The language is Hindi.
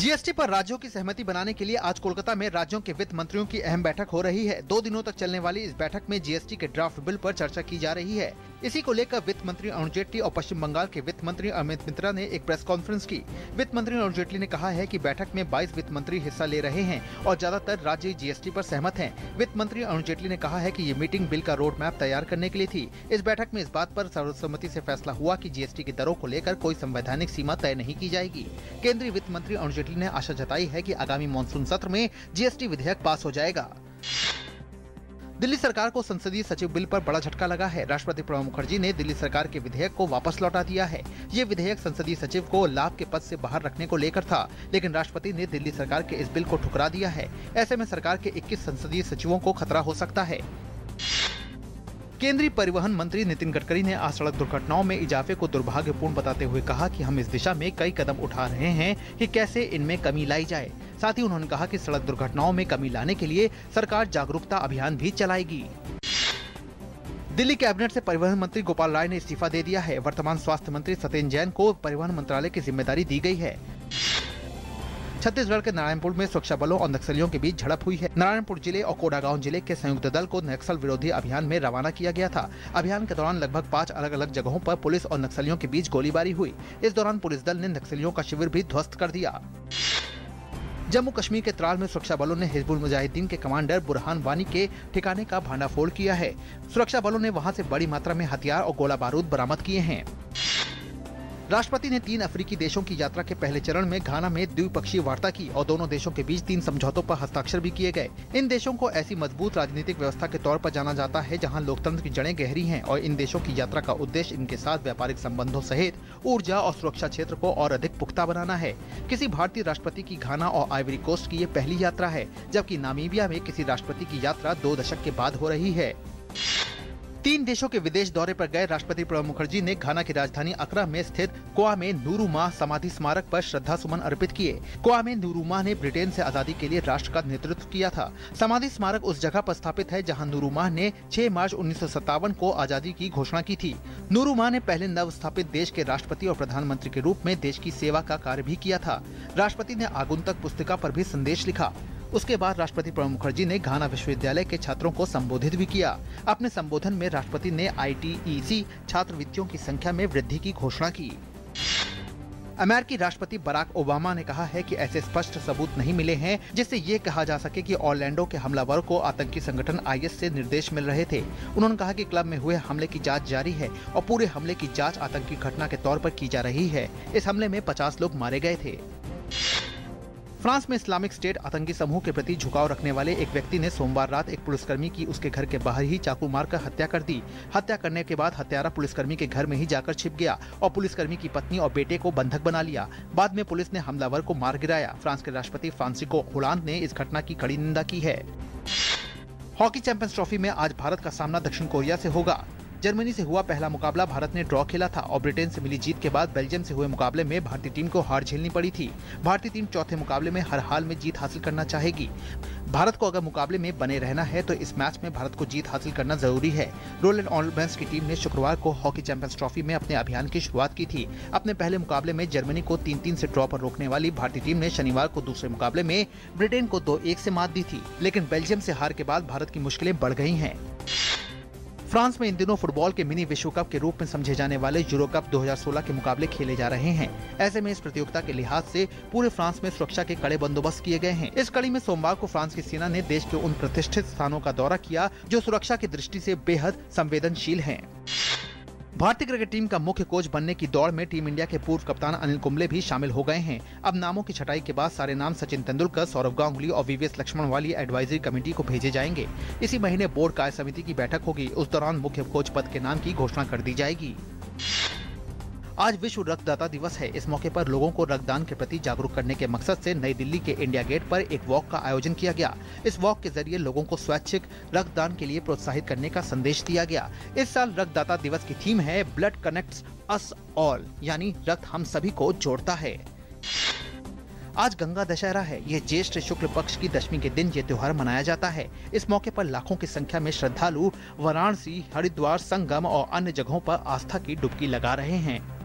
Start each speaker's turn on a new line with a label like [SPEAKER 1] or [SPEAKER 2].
[SPEAKER 1] जीएसटी पर राज्यों की सहमति बनाने के लिए आज कोलकाता में राज्यों के वित्त मंत्रियों की अहम बैठक हो रही है। दो दिनों तक चलने वाली इस बैठक में जीएसटी के ड्राफ्ट बिल पर चर्चा की जा रही है। इसी को लेकर वित्त मंत्री अरुण जेटली और पश्चिम बंगाल के वित्त मंत्री अमित मित्रा ने एक प्रेस कॉन्फ्रेंस की। वित्त मंत्री अरुण जेटली ने कहा है कि बैठक में 22 वित्त मंत्री हिस्सा ले रहे हैं और ज़्यादातर राज्य जीएसटी पर सहमत हैं। वित्त मंत्री अरुण जेटली ने कहा है कि ये मीटिंग बिल का रोड मैप तैयार करने के लिए थी। इस बैठक में इस बात पर सर्वसम्मति से फैसला हुआ कि जीएसटी की दरों को लेकर कोई संवैधानिक सीमा तय नहीं की जाएगी। केंद्रीय वित्त मंत्री अरुण जेटली ने आशा जताई है कि आगामी मानसून सत्र में जीएसटी विधेयक पास हो जाएगा। दिल्ली सरकार को संसदीय सचिव बिल पर बड़ा झटका लगा है। राष्ट्रपति प्रणब मुखर्जी ने दिल्ली सरकार के विधेयक को वापस लौटा दिया है। ये विधेयक संसदीय सचिव को लाभ के पद से बाहर रखने को लेकर था, लेकिन राष्ट्रपति ने दिल्ली सरकार के इस बिल को ठुकरा दिया है। ऐसे में सरकार के 21 संसदीय सचिवों को खतरा हो सकता है। केंद्रीय परिवहन मंत्री नितिन गडकरी ने आज सड़क दुर्घटनाओं में इजाफे को दुर्भाग्यपूर्ण बताते हुए कहा कि हम इस दिशा में कई कदम उठा रहे हैं कि कैसे इनमें कमी लाई जाए। साथ ही उन्होंने कहा कि सड़क दुर्घटनाओं में कमी लाने के लिए सरकार जागरूकता अभियान भी चलाएगी। दिल्ली कैबिनेट से परिवहन मंत्री गोपाल राय ने इस्तीफा दे दिया है। वर्तमान स्वास्थ्य मंत्री सत्येंद्र जैन को परिवहन मंत्रालय की ज़िम्मेदारी दी गई है। छत्तीसगढ़ के नारायणपुर में सुरक्षा बलों और नक्सलियों के बीच झड़प हुई है। नारायणपुर ज़िले और कोडागांव ज़िले के संयुक्त दल को नक्सल विरोधी अभियान में रवाना किया गया था। अभियान के दौरान लगभग पाँच अलग अलग जगहों पर पुलिस और नक्सलियों के बीच गोलीबारी हुई। इस दौरान पुलिस दल ने नक्सलियों का शिविर भी ध्वस्त कर दिया। जम्मू कश्मीर के त्राल में सुरक्षा बलों ने हिजबुल मुजाहिदीन के कमांडर बुरहान वानी के ठिकाने का भांडाफोड़ किया है। सुरक्षा बलों ने वहाँ से बड़ी मात्रा में हथियार और गोला बारूद बरामद किए हैं। राष्ट्रपति ने तीन अफ्रीकी देशों की यात्रा के पहले चरण में घाना में द्विपक्षीय वार्ता की और दोनों देशों के बीच तीन समझौतों पर हस्ताक्षर भी किए गए। इन देशों को ऐसी मज़बूत राजनीतिक व्यवस्था के तौर पर जाना जाता है जहाँ लोकतंत्र की जड़ें गहरी हैं और इन देशों की यात्रा का उद्देश्य इनके साथ व्यापारिक संबंधों सहित ऊर्जा और सुरक्षा क्षेत्र को और अधिक पुख्ता बनाना है। किसी भारतीय राष्ट्रपति की घाना और आइवरी कोस्ट की ये पहली यात्रा है, जबकि नामीबिया में किसी राष्ट्रपति की यात्रा दो दशक के बाद हो रही है। तीन देशों के विदेश दौरे पर गए राष्ट्रपति प्रणब मुखर्जी ने घाना की राजधानी अकरा में स्थित कोआ में नूरुमा समाधि स्मारक पर श्रद्धा सुमन अर्पित किए। कोआ में नूरुमा ने ब्रिटेन से आज़ादी के लिए राष्ट्र का नेतृत्व किया था। समाधि स्मारक उस जगह पर स्थापित है जहाँ नूरुमा ने 6 मार्च उन्नीस सौ सत्तावन को आज़ादी की घोषणा की थी। नूरुमा ने पहले नव स्थापित देश के राष्ट्रपति और प्रधानमंत्री के रूप में देश की सेवा का कार्य भी किया था। राष्ट्रपति ने आगुंतक पुस्तिका पर भी संदेश लिखा। उसके बाद राष्ट्रपति प्रणब मुखर्जी ने घाना विश्वविद्यालय के छात्रों को संबोधित भी किया। अपने संबोधन में राष्ट्रपति ने आईटीईसी छात्रवृत्तियों की संख्या में वृद्धि की घोषणा की। अमेरिकी राष्ट्रपति बराक ओबामा ने कहा है कि ऐसे स्पष्ट सबूत नहीं मिले हैं, जिससे ये कहा जा सके कि ऑरलैंडो के हमलावर को आतंकी संगठन आईएस से निर्देश मिल रहे थे। उन्होंने कहा कि क्लब में हुए हमले की जाँच जारी है और पूरे हमले की जाँच आतंकी घटना के तौर पर की जा रही है। इस हमले में 50 लोग मारे गए थे। फ्रांस में इस्लामिक स्टेट आतंकी समूह के प्रति झुकाव रखने वाले एक व्यक्ति ने सोमवार रात एक पुलिसकर्मी की उसके घर के बाहर ही चाकू मारकर हत्या कर दी। हत्या करने के बाद हत्यारा पुलिसकर्मी के घर में ही जाकर छिप गया और पुलिसकर्मी की पत्नी और बेटे को बंधक बना लिया। बाद में पुलिस ने हमलावर को मार गिराया। फ्रांस के राष्ट्रपति फ्रांसिको होलांद ने इस घटना की कड़ी निंदा की है। हॉकी चैंपियंस ट्रॉफी में आज भारत का सामना दक्षिण कोरिया से होगा। जर्मनी से हुआ पहला मुकाबला भारत ने ड्रॉ खेला था और ब्रिटेन से मिली जीत के बाद बेल्जियम से हुए मुकाबले में भारतीय टीम को हार झेलनी पड़ी थी। भारतीय टीम चौथे मुकाबले में हर हाल में जीत हासिल करना चाहेगी। भारत को अगर मुकाबले में बने रहना है तो इस मैच में भारत को जीत हासिल करना ज़रूरी है। रोल एंड ऑलबेंस की टीम ने शुक्रवार को हॉकी चैंपियंस ट्रॉफी में अपने अभियान की शुरुआत की थी। अपने पहले मुकाबले में जर्मनी को तीन तीन से ड्रॉ पर रोकने वाली भारतीय टीम ने शनिवार को दूसरे मुकाबले में ब्रिटेन को दो एक से मात दी थी, लेकिन बेल्जियम से हार के बाद भारत की मुश्किलें बढ़ गई हैं। फ्रांस में इन दिनों फुटबॉल के मिनी विश्व कप के रूप में समझे जाने वाले यूरो कप 2016 के मुकाबले खेले जा रहे हैं ऐसे में इस प्रतियोगिता के लिहाज से पूरे फ्रांस में सुरक्षा के कड़े बंदोबस्त किए गए हैं इस कड़ी में सोमवार को फ्रांस की सेना ने देश के उन प्रतिष्ठित स्थानों का दौरा किया, जो सुरक्षा की दृष्टि ऐसी बेहद संवेदनशील हैं। भारतीय क्रिकेट टीम का मुख्य कोच बनने की दौड़ में टीम इंडिया के पूर्व कप्तान अनिल कुंबले भी शामिल हो गए हैं। अब नामों की छटाई के बाद सारे नाम सचिन तेंदुलकर सौरभ गांगुली और वीवीएस लक्ष्मण वाली एडवाइजरी कमेटी को भेजे जाएँगे। इसी महीने बोर्ड कार्य समिति की बैठक होगी। उस दौरान मुख्य कोच पद के नाम की घोषणा कर दी जाएगी। आज विश्व रक्तदाता दिवस है। इस मौके पर लोगों को रक्तदान के प्रति जागरूक करने के मकसद से नई दिल्ली के इंडिया गेट पर एक वॉक का आयोजन किया गया। इस वॉक के ज़रिए लोगों को स्वैच्छिक रक्तदान के लिए प्रोत्साहित करने का संदेश दिया गया। इस साल रक्तदाता दिवस की थीम है ब्लड कनेक्ट अस ऑल, यानी रक्त हम सभी को जोड़ता है। आज गंगा दशहरा है। ये ज्येष्ठ शुक्ल पक्ष की दशमी के दिन ये त्योहार मनाया जाता है। इस मौके पर लाखों की संख्या में श्रद्धालु वाराणसी, हरिद्वार, संगम और अन्य जगहों पर आस्था की डुबकी लगा रहे हैं।